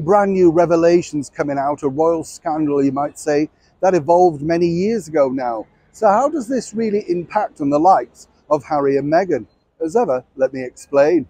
brand new revelations coming out, a royal scandal, you might say, that evolved many years ago now. So how does this really impact on the likes of Harry and Meghan? As ever, let me explain.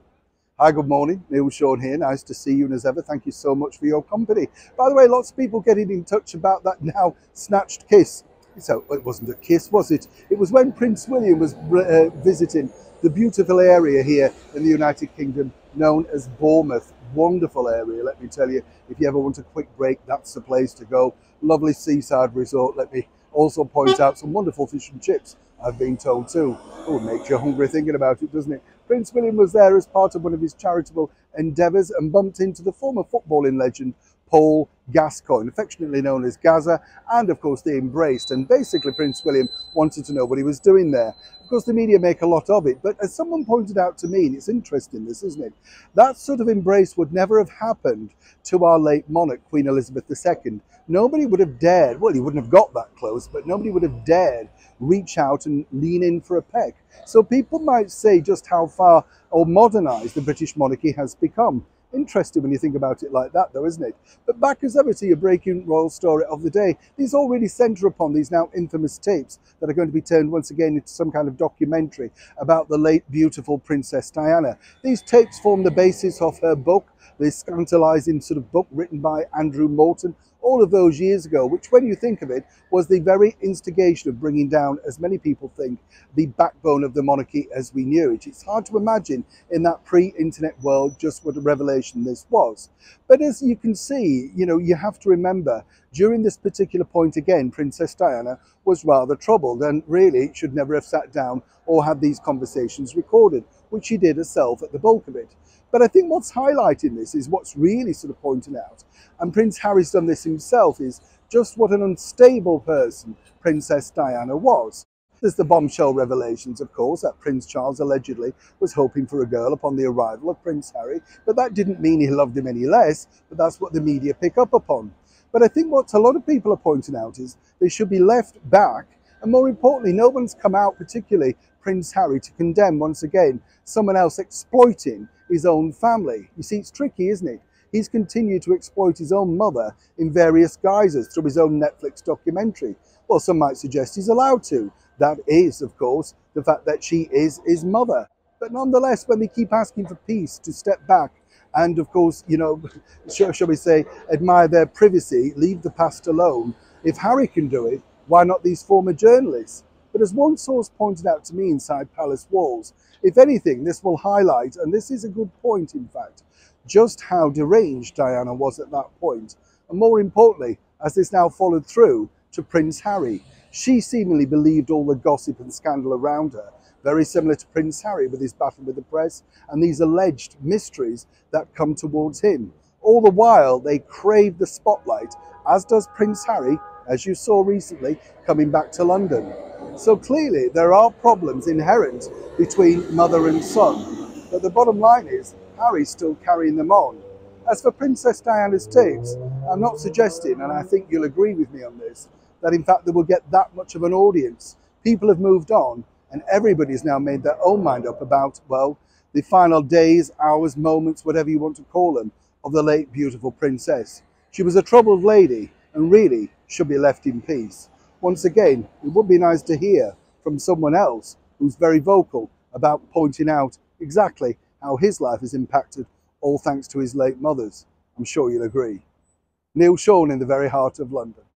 Hi, good morning. Neil Sean here. Nice to see you. And as ever, thank you so much for your company. By the way, lots of people getting in touch about that now snatched kiss. So it wasn't a kiss, was it? It was when Prince William was uh, visiting the beautiful area here in the United Kingdom known as Bournemouth. Wonderful area, let me tell you. If you ever want a quick break, that's the place to go. Lovely seaside resort. Let me also point out some wonderful fish and chips, I've been told too. Oh, makes you hungry thinking about it, doesn't it? Prince William was there as part of one of his charitable endeavours and bumped into the former footballing legend Paul Gascoigne, affectionately known as Gazza, and of course they embraced. And basically, Prince William wanted to know what he was doing there. Of course, the media make a lot of it, but as someone pointed out to me, and it's interesting, this isn't it? That sort of embrace would never have happened to our late monarch, Queen Elizabeth II. Nobody would have dared, well, he wouldn't have got that close, but nobody would have dared reach out and lean in for a peck. So people might say just how far or modernized the British monarchy has become. Interesting when you think about it like that, though, isn't it? But back as ever to your breaking royal story of the day. These all really centre upon these now infamous tapes that are going to be turned once again into some kind of documentary about the late beautiful Princess Diana. These tapes form the basis of her book, the scandalising sort of book written by Andrew Morton, all of those years ago, which when you think of it, was the very instigation of bringing down, as many people think, the backbone of the monarchy as we knew it. It's hard to imagine in that pre-internet world just what a revelation this was. But as you can see, you know, you have to remember during this particular point again, Princess Diana was rather troubled and really should never have sat down or had these conversations recorded, which she did herself at the bulk of it. But I think what's highlighting this is what's really sort of pointing out, and Prince Harry's done this himself, is just what an unstable person Princess Diana was. There's the bombshell revelations, of course, that Prince Charles allegedly was hoping for a girl upon the arrival of Prince Harry, but that didn't mean he loved him any less, but that's what the media pick up upon. But I think what a lot of people are pointing out is they should be left back, and more importantly, no one's come out, particularly Prince Harry, to condemn once again someone else exploiting his own family. You see, it's tricky, isn't it? He's continued to exploit his own mother in various guises through his own Netflix documentary. Well, some might suggest he's allowed to. That is, of course, the fact that she is his mother. But nonetheless, when they keep asking for peace to step back and, of course, you know, shall, shall we say, admire their privacy, leave the past alone, if Harry can do it, why not these former journalists? But as one source pointed out to me inside palace walls, if anything, this will highlight, and this is a good point in fact, just how deranged Diana was at that point. point, and more importantly, as this now followed through to Prince Harry. She seemingly believed all the gossip and scandal around her, very similar to Prince Harry with his battle with the press and these alleged mysteries that come towards him. All the while, they crave the spotlight, as does Prince Harry, as you saw recently, coming back to London. So clearly, there are problems inherent between mother and son. But the bottom line is, Harry's still carrying them on. As for Princess Diana's tapes, I'm not suggesting, and I think you'll agree with me on this, that in fact they will get that much of an audience. People have moved on, and everybody's now made their own mind up about, well, the final days, hours, moments, whatever you want to call them, of the late beautiful princess. She was a troubled lady and really should be left in peace. Once again, it would be nice to hear from someone else who's very vocal about pointing out exactly how his life is impacted, all thanks to his late mother's. I'm sure you'll agree. Neil Sean in the very heart of London.